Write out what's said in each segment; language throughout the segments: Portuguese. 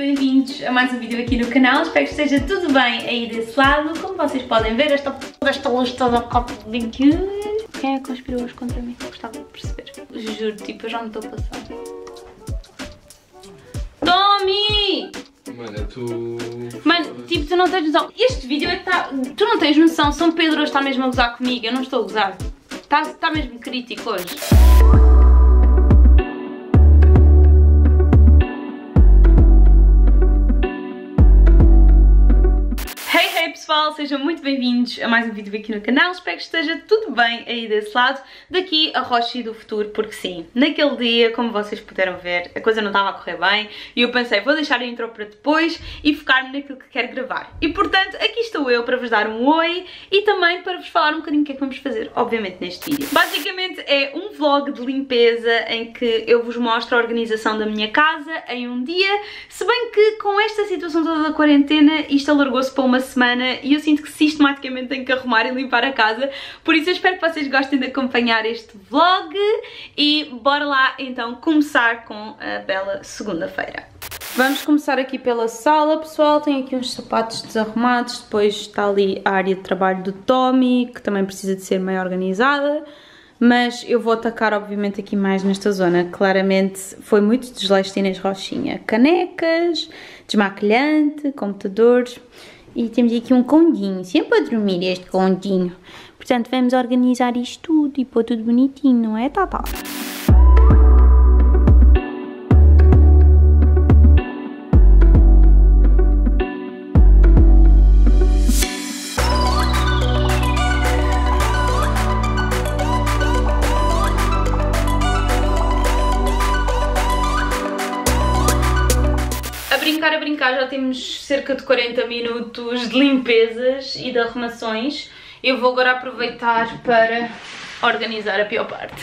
bem-vindos a mais um vídeo aqui no canal. Espero que esteja tudo bem aí desse lado. Como vocês podem ver, esta, esta luz toda copo de. Quem é que conspirou hoje contra mim? Gostava de perceber. Juro, tipo, eu já me estou a passar. Tommy! Mano, tu. Mano, tipo, tu não tens noção. Este vídeo é que tá... Tu não tens noção. São Pedro hoje está mesmo a gozar comigo. Eu não estou a gozar. Está tá mesmo crítico hoje. Pessoal, sejam muito bem-vindos a mais um vídeo aqui no canal, espero que esteja tudo bem aí desse lado, daqui a Rochi do futuro, porque sim, naquele dia, como vocês puderam ver, a coisa não estava a correr bem e eu pensei, vou deixar a intro para depois e focar-me naquilo que quero gravar. E portanto, aqui estou eu para vos dar um oi e também para vos falar um bocadinho o que é que vamos fazer, obviamente, neste vídeo. Basicamente é um vlog de limpeza em que eu vos mostro a organização da minha casa em um dia, se bem que com esta situação toda da quarentena, isto alargou-se para uma semana e eu sinto que sistematicamente tenho que arrumar e limpar a casa, por isso eu espero que vocês gostem de acompanhar este vlog e bora lá então começar com a bela segunda-feira. Vamos começar aqui pela sala, pessoal. Tem aqui uns sapatos desarrumados, depois está ali a área de trabalho do Tommy, que também precisa de ser meio organizada mas eu vou atacar obviamente aqui mais nesta zona. Claramente foi muito desleixo Inês Rochinha. Canecas, desmaquilhante, computadores e temos aqui um condinho, sempre a dormir este condinho. Portanto vamos organizar isto tudo e pôr tudo bonitinho, não é Tata? A já temos cerca de 40 minutos de limpezas e de arrumações. Eu vou agora aproveitar para organizar a pior parte.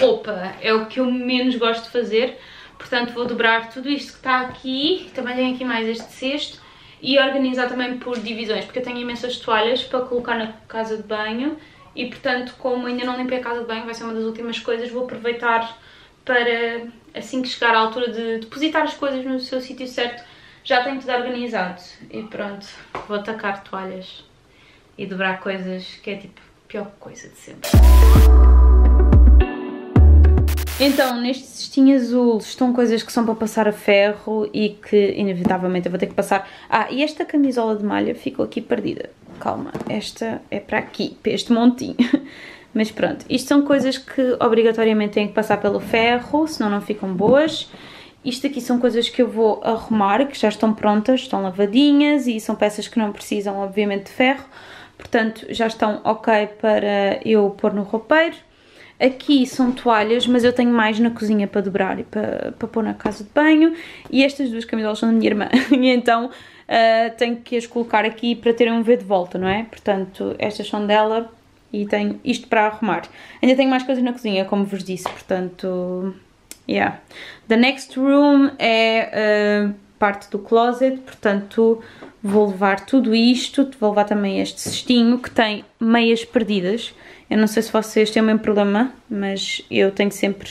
Roupa é o que eu menos gosto de fazer, portanto vou dobrar tudo isto que está aqui, também tenho aqui mais este cesto, e organizar também por divisões, porque eu tenho imensas toalhas para colocar na casa de banho e portanto como ainda não limpei a casa de banho, vai ser uma das últimas coisas, vou aproveitar para assim que chegar à altura de depositar as coisas no seu sítio certo, já tenho tudo organizado. E pronto, vou atacar toalhas e dobrar coisas que é tipo a pior coisa de sempre. Então, neste cestinho azul estão coisas que são para passar a ferro e que inevitavelmente eu vou ter que passar. Ah, e esta camisola de malha ficou aqui perdida. Calma, esta é para aqui, para este montinho. Mas pronto, isto são coisas que obrigatoriamente têm que passar pelo ferro, senão não ficam boas. Isto aqui são coisas que eu vou arrumar, que já estão prontas, estão lavadinhas e são peças que não precisam, obviamente, de ferro. Portanto, já estão ok para eu pôr no roupeiro. Aqui são toalhas, mas eu tenho mais na cozinha para dobrar e para, para pôr na casa de banho. E estas duas camisolas são da minha irmã, e então uh, tenho que as colocar aqui para terem um V de volta, não é? Portanto, estas são dela e tenho isto para arrumar. Ainda tenho mais coisas na cozinha, como vos disse, portanto, yeah. The next room é uh, parte do closet, portanto vou levar tudo isto, vou levar também este cestinho que tem meias perdidas. Eu não sei se vocês têm o mesmo problema, mas eu tenho sempre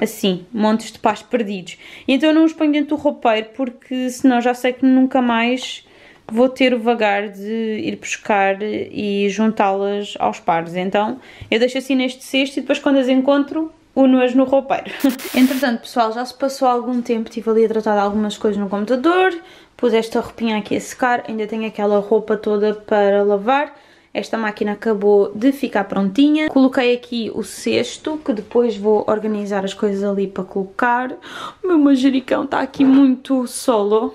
assim, montes de pás perdidos. Então eu não os ponho dentro do roupeiro porque senão já sei que nunca mais vou ter o vagar de ir buscar e juntá-las aos pares. Então eu deixo assim neste cesto e depois quando as encontro uno-as no roupeiro. Entretanto, pessoal, já se passou algum tempo, estive ali a tratar de algumas coisas no computador, pus esta roupinha aqui a secar, ainda tenho aquela roupa toda para lavar. Esta máquina acabou de ficar prontinha. Coloquei aqui o cesto, que depois vou organizar as coisas ali para colocar. O meu manjericão está aqui muito solo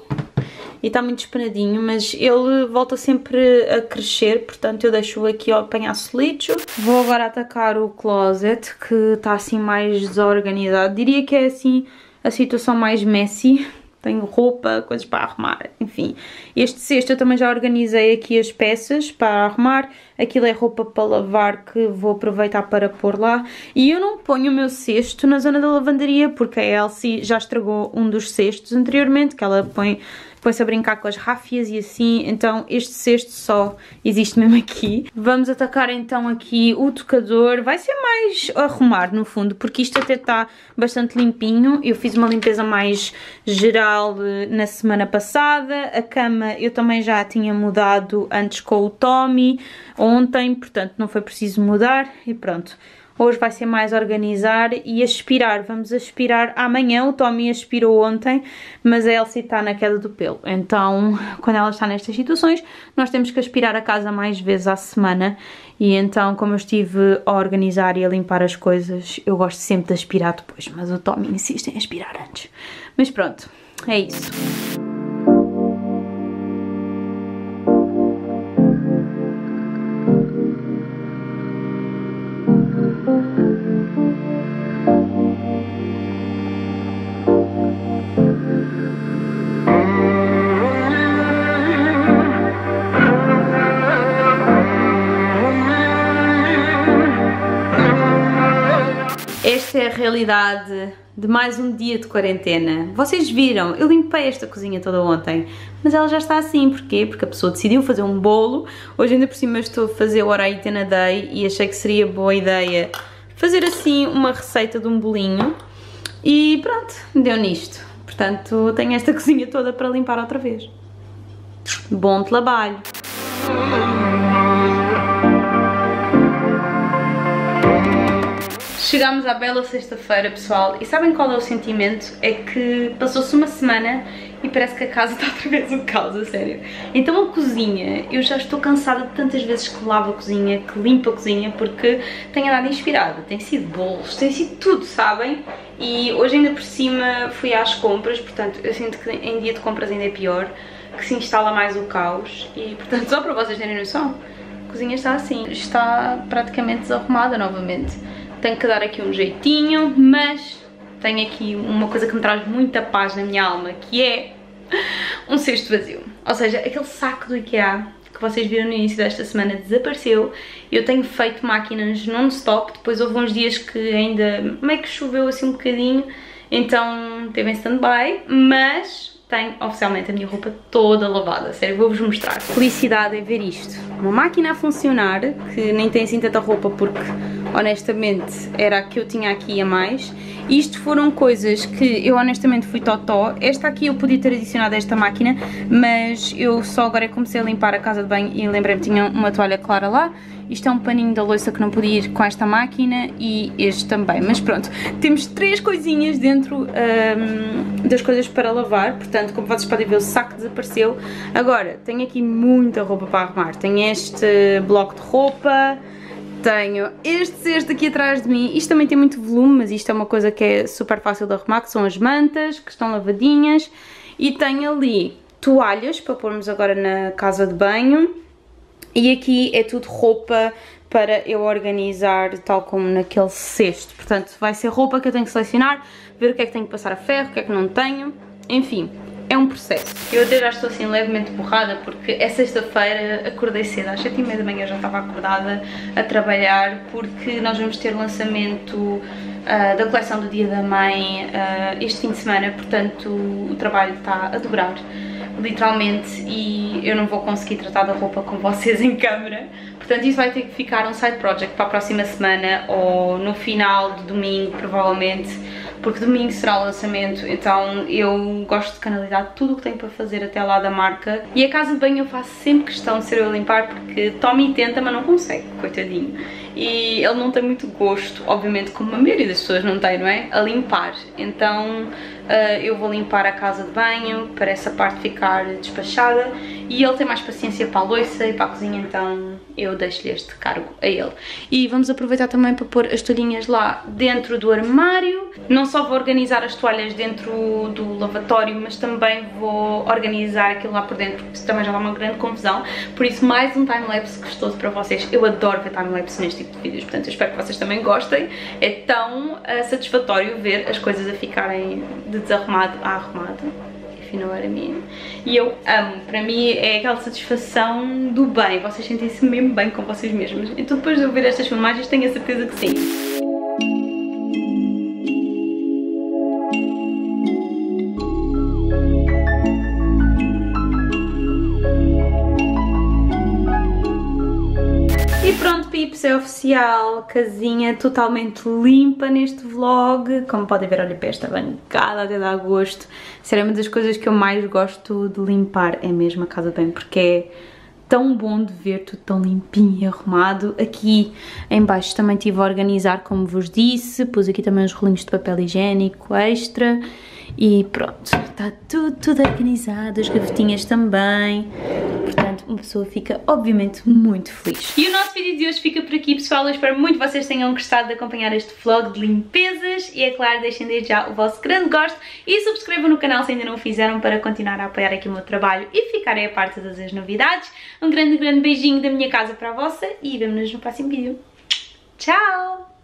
está muito espanadinho, mas ele volta sempre a crescer, portanto eu deixo-o aqui ao apanhar solitos. Vou agora atacar o closet, que está assim mais desorganizado. Diria que é assim a situação mais messy. Tenho roupa, coisas para arrumar, enfim. Este cesto eu também já organizei aqui as peças para arrumar. Aquilo é roupa para lavar que vou aproveitar para pôr lá. E eu não ponho o meu cesto na zona da lavanderia porque a Elsie já estragou um dos cestos anteriormente, que ela põe põe-se a brincar com as ráfias e assim, então este cesto só existe mesmo aqui. Vamos atacar então aqui o tocador, vai ser mais arrumar no fundo, porque isto até está bastante limpinho, eu fiz uma limpeza mais geral eh, na semana passada, a cama eu também já tinha mudado antes com o Tommy, ontem, portanto não foi preciso mudar e pronto. Hoje vai ser mais organizar e aspirar. Vamos aspirar amanhã. O Tommy aspirou ontem, mas a Elsie está na queda do pelo. Então, quando ela está nestas situações, nós temos que aspirar a casa mais vezes à semana. E então, como eu estive a organizar e a limpar as coisas, eu gosto sempre de aspirar depois. Mas o Tommy insiste em aspirar antes. Mas pronto, é isso. Esta é a realidade de mais um dia de quarentena. Vocês viram, eu limpei esta cozinha toda ontem, mas ela já está assim, porquê? Porque a pessoa decidiu fazer um bolo, hoje ainda por cima estou a fazer o Oraitena Day e achei que seria boa ideia fazer assim uma receita de um bolinho e pronto, deu nisto. Portanto, tenho esta cozinha toda para limpar outra vez. Bom trabalho! Chegámos à bela sexta-feira, pessoal, e sabem qual é o sentimento? É que passou-se uma semana e parece que a casa está outra vez caos, a sério. Então a cozinha, eu já estou cansada de tantas vezes que lavo a cozinha, que limpo a cozinha, porque tenho andado inspirada. Tem sido bolos, tem sido tudo, sabem? E hoje ainda por cima fui às compras, portanto eu sinto que em dia de compras ainda é pior, que se instala mais o caos. E portanto, só para vocês terem noção, a cozinha está assim, está praticamente desarrumada novamente tenho que dar aqui um jeitinho, mas tenho aqui uma coisa que me traz muita paz na minha alma, que é um cesto vazio. Ou seja, aquele saco do IKEA que vocês viram no início desta semana desapareceu. Eu tenho feito máquinas non-stop, depois houve uns dias que ainda meio que choveu assim um bocadinho, então teve em stand-by, mas tenho oficialmente a minha roupa toda lavada. Sério, vou-vos mostrar. Felicidade em ver isto. Uma máquina a funcionar, que nem tem assim tanta roupa porque honestamente era a que eu tinha aqui a mais. Isto foram coisas que eu honestamente fui totó. Esta aqui eu podia ter adicionado a esta máquina, mas eu só agora comecei a limpar a casa de banho e lembrei-me tinha uma toalha clara lá isto é um paninho da louça que não podia ir com esta máquina e este também. Mas pronto, temos três coisinhas dentro um, das coisas para lavar. Portanto, como vocês podem ver, o saco desapareceu. Agora, tenho aqui muita roupa para arrumar. Tenho este bloco de roupa, tenho este cesto aqui atrás de mim. Isto também tem muito volume, mas isto é uma coisa que é super fácil de arrumar, que são as mantas, que estão lavadinhas. E tenho ali toalhas para pormos agora na casa de banho e aqui é tudo roupa para eu organizar tal como naquele cesto. Portanto, vai ser roupa que eu tenho que selecionar, ver o que é que tenho que passar a ferro, o que é que não tenho, enfim. É um processo. Eu até já estou assim levemente borrada porque é sexta-feira, acordei cedo, às 7 e meia da manhã já estava acordada a trabalhar porque nós vamos ter lançamento uh, da coleção do Dia da Mãe uh, este fim de semana, portanto o trabalho está a dobrar literalmente, e eu não vou conseguir tratar da roupa com vocês em câmera. Portanto, isso vai ter que ficar um side project para a próxima semana ou no final de domingo, provavelmente, porque domingo será o lançamento, então eu gosto de canalizar tudo o que tenho para fazer até lá da marca. E a casa de banho eu faço sempre questão de ser eu a limpar, porque Tommy tenta, mas não consegue, coitadinho. E ele não tem muito gosto, obviamente, como a maioria das pessoas não tem, não é? A limpar. Então uh, eu vou limpar a casa de banho para essa parte ficar despachada e ele tem mais paciência para a louça e para a cozinha, então eu deixo-lhe este cargo a ele. E vamos aproveitar também para pôr as toalhinhas lá dentro do armário. Não só vou organizar as toalhas dentro do lavatório, mas também vou organizar aquilo lá por dentro, porque também já dá uma grande confusão. Por isso, mais um time-lapse gostoso para vocês. Eu adoro ver time-lapse neste tipo de vídeos, portanto eu espero que vocês também gostem. É tão uh, satisfatório ver as coisas a ficarem de desarrumado a arrumado you know what I mean. E eu amo, para mim é aquela satisfação do bem, vocês sentem-se mesmo bem com vocês mesmos. Então depois de eu ver estas filmagens tenho a certeza que sim. Pips, é oficial, casinha totalmente limpa neste vlog. Como podem ver, olha para esta bancada, até dá gosto. Será uma das coisas que eu mais gosto de limpar, é mesmo a casa bem, porque é tão bom de ver tudo tão limpinho e arrumado. Aqui em baixo também estive a organizar, como vos disse, pus aqui também os rolinhos de papel higiênico extra e pronto, está tudo, tudo organizado, as gavetinhas também, portanto uma pessoa fica obviamente muito feliz. E o nosso vídeo de hoje fica por aqui pessoal, eu espero muito que vocês tenham gostado de acompanhar este vlog de limpezas e é claro deixem desde já o vosso grande gosto e subscrevam no canal se ainda não o fizeram para continuar a apoiar aqui o meu trabalho e ficarem a par de todas as novidades. Um grande, grande beijinho da minha casa para a vossa e vemo-nos no próximo vídeo. Tchau!